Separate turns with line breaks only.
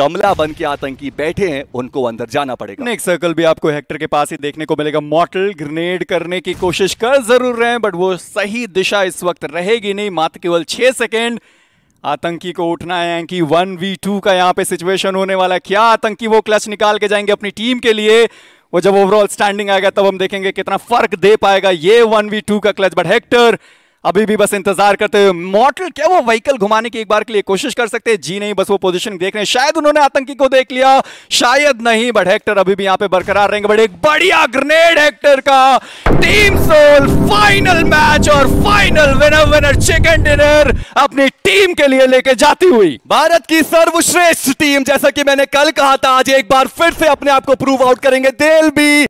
कमला बन के आतंकी बैठे हैं, उनको अंदर जाना पड़ेगा।
नेक्स्ट सर्कल भी आपको हेक्टर के पास ही देखने को मिलेगा। मॉटल ग्रेनेड करने की कोशिश कर ज़रूर रहे बट वो सही दिशा इस वक्त रहेगी नहीं। मात्र केवल छह सेकेंड आतंकी को उठना है कि वन वी टू का यहाँ पे सिचुएशन होने वाला है। क्या आतंकी वो क्लच निकाल के जाएँगे अपनी टीम के लिए? वो जब ओवरऑल स्टैंडिंग आएगा, तब हम देखेंगे कितना फ़र्क दे पाएगा ये वन वी टू का क्लच बट हेक्टर अभी भी बस इंतज़ार करते हुए मॉडल क्या वो व्हीकल घुमाने की एक बार के लिए कोशिश कर सकते हैं? जी नहीं, बस वो पोजीशन देख रहे हैं। शायद उन्होंने आतंकी को देख लिया। शायद नहीं बट हेक्टर अभी भी यहाँ पे बरकरार रहेंगे। बट एक बढ़िया ग्रेनेड हेक्टर का टीम सोल फाइनल मैच और final winner winner chicken dinner अपनी टीम के लिए लेके जाती हुई।
भारत की सर्वश्रेष्ठ टीम जैसा कि मैंने कल कहा था, आज एक बार फिर से अपने आप को प्रूव आउट करेंगे। देल बी